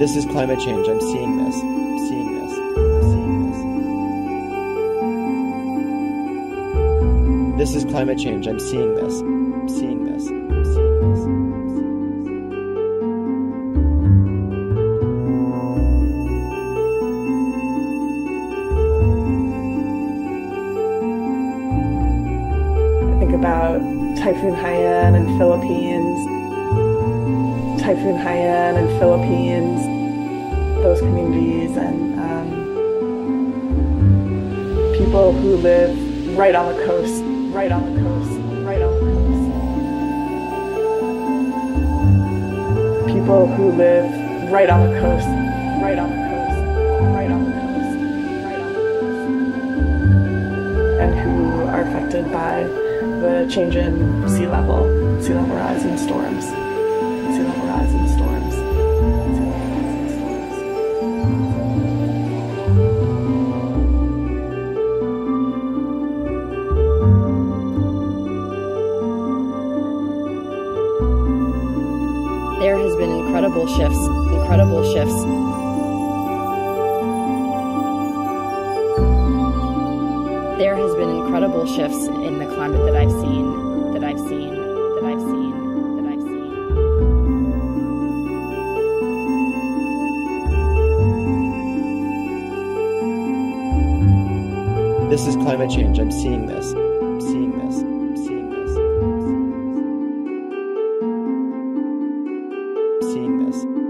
This is climate change. I'm seeing this. I'm seeing this. I'm seeing this. This is climate change. I'm seeing this. I'm seeing this. I'm seeing this. I think about Typhoon Haiyan and Philippines, Typhoon Haiyan and Philippines, those communities and um, people who live right on the coast, right on the coast, right on the coast. People who live right on the coast, right on the coast, right on the coast, right on the coast and who are affected by the change in sea level, sea level rise and storms, There has been incredible shifts, incredible shifts. There has been incredible shifts in the climate that I've seen, that I've seen, that I've seen, that I've seen. This is climate change. I'm seeing this. I'm